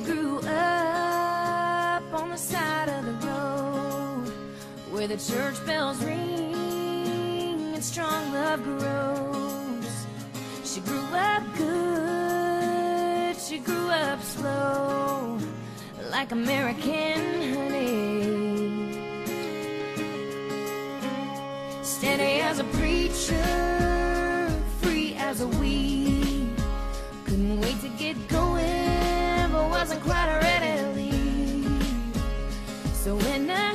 grew up on the side of the road where the church bells ring and strong love grows. She grew up good, she grew up slow, like American honey. Steady as a preacher, So when I